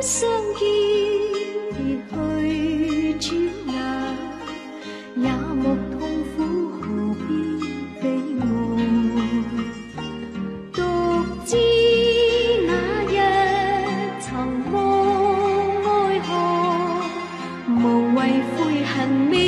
相见，别去转眼，也莫痛苦，何必悲哀？独自那日曾望爱河，无谓悔恨未。